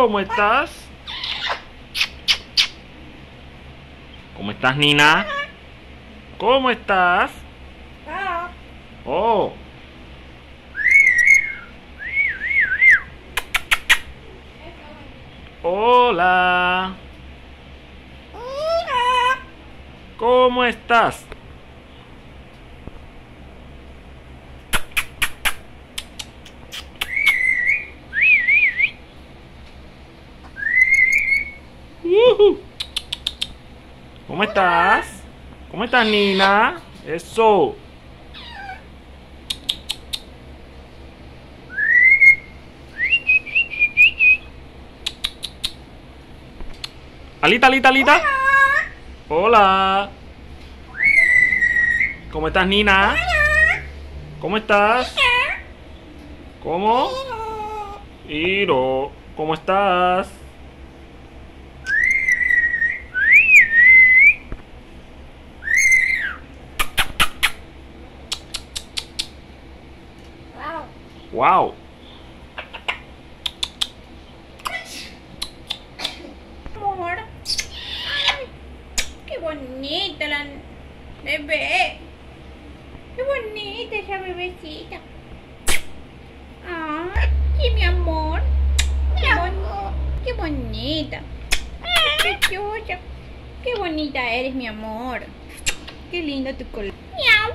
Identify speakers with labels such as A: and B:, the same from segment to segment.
A: ¿Cómo estás? ¿Cómo estás, Nina? ¿Cómo estás? Oh. Hola. ¿Cómo estás? Ujú. ¿Cómo estás? ¿Cómo estás, Nina? Eso. Alita, Alita, Alita. Hola. ¿Cómo estás, Nina? ¿Cómo estás? ¿Cómo? Iro, ¿cómo estás? Wow.
B: Amor. Ay, qué bonita la bebé. Qué bonita esa bebecita. Ay, y mi amor. Qué, bon- qué bonita. Qué preciosa. Qué bonita eres, mi amor. Qué lindo tu color. Miau.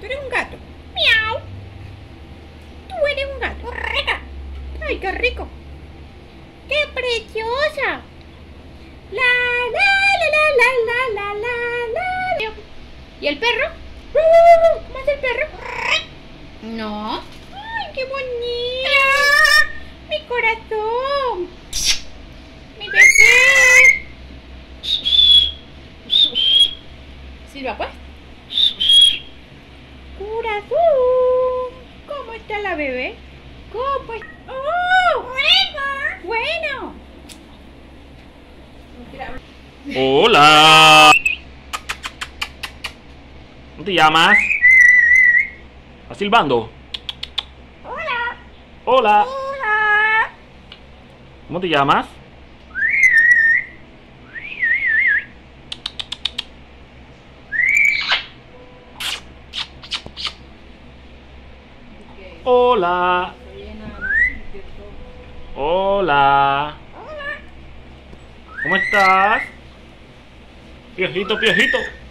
B: Tú eres un gato. ¡Ay, qué rico! ¡Qué preciosa! La, la, la, la, la, la, la, la. ¿Y el perro? Uh, ¿Cómo hace el perro? No. ¡Ay, qué bonito! ¡Mi corazón! ¡Mi bebé! Silva, pues. Corazón. ¿Cómo está la bebé? ¿Cómo está? ¡Oh!
A: Hola. ¿Cómo te llamas? ¿Estás silbando?
B: Hola.
A: Hola.
B: Hola.
A: ¿Cómo te llamas? Hola. Hola. ¿Cómo estás? Viejito, viejito.